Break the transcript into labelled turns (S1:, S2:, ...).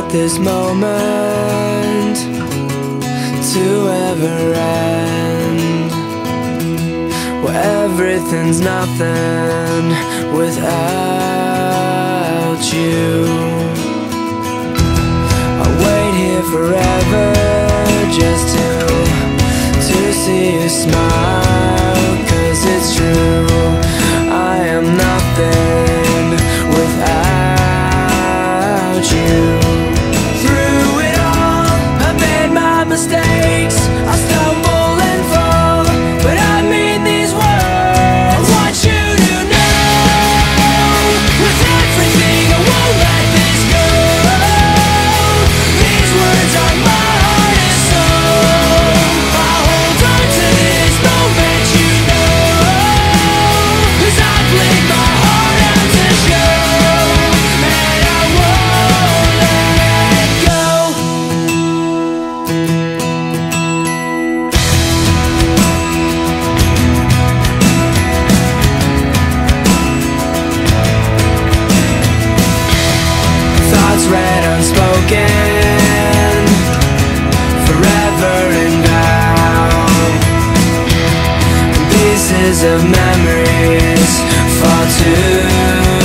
S1: want this moment to ever end. Where everything's nothing without you. I wait here forever just to, to see you smile Cause it's true, I am nothing without you. pieces of memories fall too.